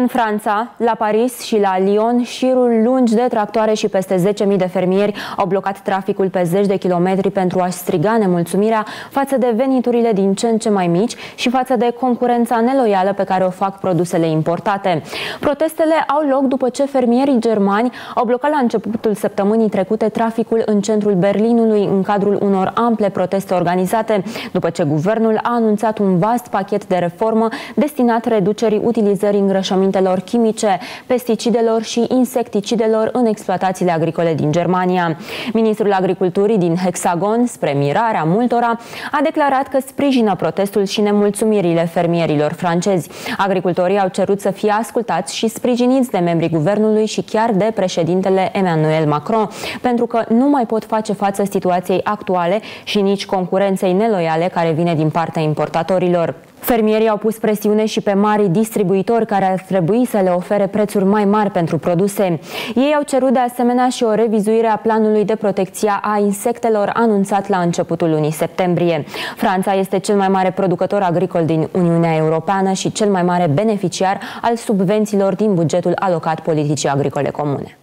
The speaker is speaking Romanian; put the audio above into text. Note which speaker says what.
Speaker 1: În Franța, la Paris și la Lyon, șirul lungi de tractoare și peste 10.000 de fermieri au blocat traficul pe zeci de kilometri pentru a striga nemulțumirea față de veniturile din ce în ce mai mici și față de concurența neloială pe care o fac produsele importate. Protestele au loc după ce fermierii germani au blocat la începutul săptămânii trecute traficul în centrul Berlinului în cadrul unor ample proteste organizate, după ce guvernul a anunțat un vast pachet de reformă destinat reducerii utilizării îngrășământului îngrășămintelor chimice, pesticidelor și insecticidelor în exploatațiile agricole din Germania. Ministrul Agriculturii din Hexagon, spre mirarea multora, a declarat că sprijină protestul și nemulțumirile fermierilor francezi. Agricultorii au cerut să fie ascultați și sprijiniți de membrii guvernului și chiar de președintele Emmanuel Macron, pentru că nu mai pot face față situației actuale și nici concurenței neloiale care vine din partea importatorilor. Fermierii au pus presiune și pe mari distribuitori care ar trebui să le ofere prețuri mai mari pentru produse. Ei au cerut de asemenea și o revizuire a planului de protecție a insectelor anunțat la începutul lunii septembrie. Franța este cel mai mare producător agricol din Uniunea Europeană și cel mai mare beneficiar al subvențiilor din bugetul alocat politicii agricole comune.